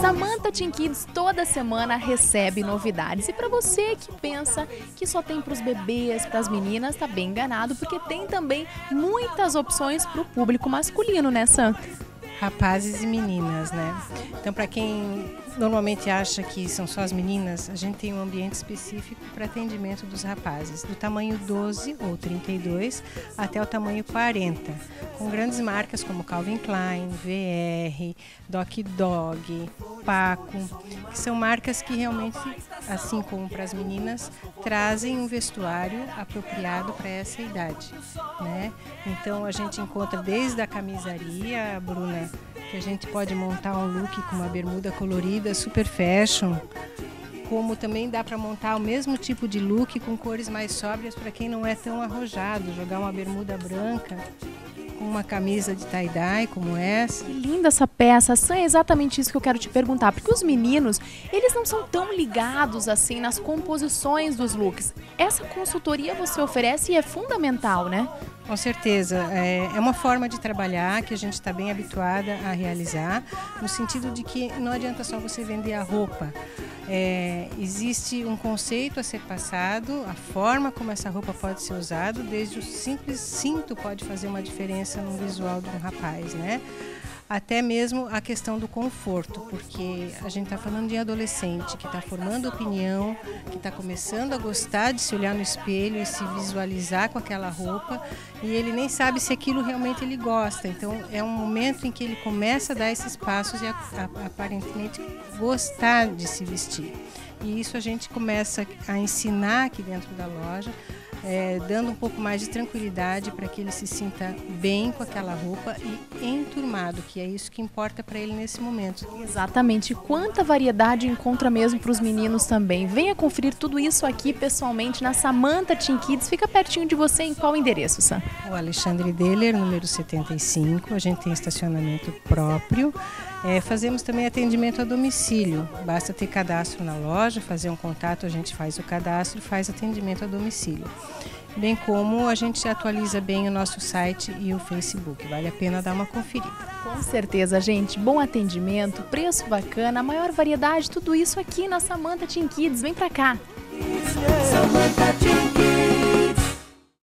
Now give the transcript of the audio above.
Samantha Teen Kids toda semana recebe novidades. E para você que pensa que só tem para os bebês, para as meninas, tá bem enganado, porque tem também muitas opções para o público masculino, né, Sam? Rapazes e meninas, né? Então, para quem normalmente acha que são só as meninas, a gente tem um ambiente específico para atendimento dos rapazes, do tamanho 12 ou 32 até o tamanho 40, com grandes marcas como Calvin Klein, VR, Doc Dog, Paco, que são marcas que realmente, assim como para as meninas, trazem um vestuário apropriado para essa idade, né? Então a gente encontra desde a camisaria, Bruna, que a gente pode montar um look com uma bermuda colorida, super fashion, como também dá para montar o mesmo tipo de look com cores mais sóbrias para quem não é tão arrojado, jogar uma bermuda branca com uma camisa de tie-dye como essa. Que linda essa peça, Sam, é exatamente isso que eu quero te perguntar, porque os meninos, eles não são tão ligados assim nas composições dos looks. Essa consultoria você oferece e é fundamental, né? Com certeza. É, é uma forma de trabalhar que a gente está bem habituada a realizar, no sentido de que não adianta só você vender a roupa. É, existe um conceito a ser passado, a forma como essa roupa pode ser usada, desde o simples cinto pode fazer uma diferença no visual de um rapaz, né? Até mesmo a questão do conforto, porque a gente está falando de adolescente que está formando opinião, que está começando a gostar de se olhar no espelho e se visualizar com aquela roupa, e ele nem sabe se aquilo realmente ele gosta. Então é um momento em que ele começa a dar esses passos e a, a, aparentemente gostar de se vestir. E isso a gente começa a ensinar aqui dentro da loja é, dando um pouco mais de tranquilidade para que ele se sinta bem com aquela roupa e enturmado, que é isso que importa para ele nesse momento. Exatamente. Quanta variedade encontra mesmo para os meninos também. Venha conferir tudo isso aqui pessoalmente na Samanta Teen Kids. Fica pertinho de você em qual endereço, Sam? O Alexandre Deller, número 75. A gente tem estacionamento próprio. É, fazemos também atendimento a domicílio. Basta ter cadastro na loja, fazer um contato, a gente faz o cadastro e faz atendimento a domicílio. Bem como a gente atualiza bem o nosso site e o Facebook. Vale a pena dar uma conferida. Com certeza, gente. Bom atendimento, preço bacana, maior variedade, tudo isso aqui na Samanta Teen Kids. Vem pra cá. Samantha.